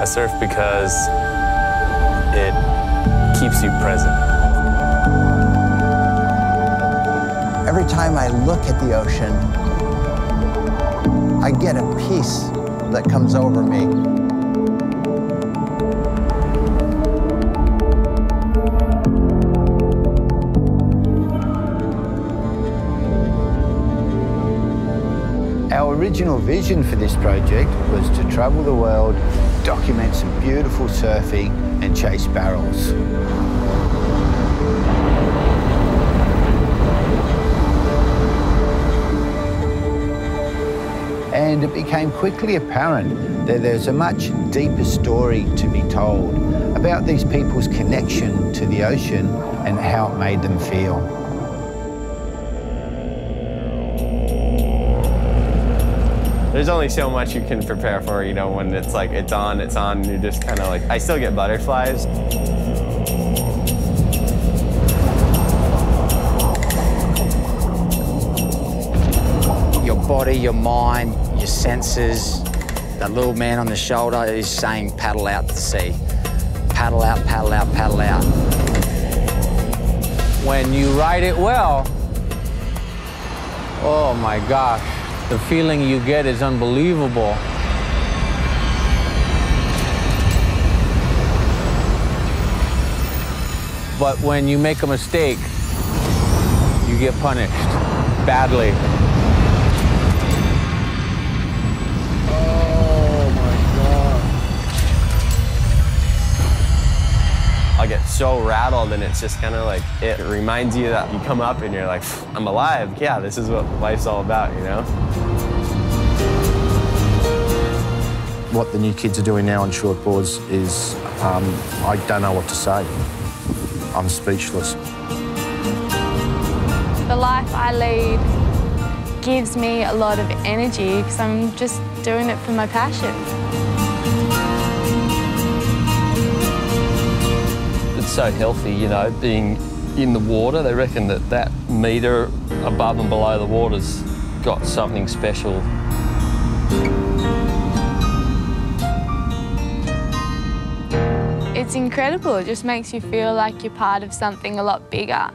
I surf because it keeps you present. Every time I look at the ocean, I get a peace that comes over me. Our original vision for this project was to travel the world, document some beautiful surfing and chase barrels. And it became quickly apparent that there's a much deeper story to be told about these people's connection to the ocean and how it made them feel. There's only so much you can prepare for, you know, when it's like, it's on, it's on, and you're just kind of like, I still get butterflies. Your body, your mind, your senses, that little man on the shoulder is saying paddle out to sea. Paddle out, paddle out, paddle out. When you ride it well, oh my gosh, the feeling you get is unbelievable. But when you make a mistake, you get punished badly. So rattled, and it's just kind of like, it reminds you that you come up and you're like, I'm alive. Yeah, this is what life's all about, you know? What the new kids are doing now on shortboards is, um, I don't know what to say. I'm speechless. The life I lead gives me a lot of energy because I'm just doing it for my passion. So healthy, you know, being in the water. They reckon that that metre above and below the water's got something special. It's incredible. It just makes you feel like you're part of something a lot bigger.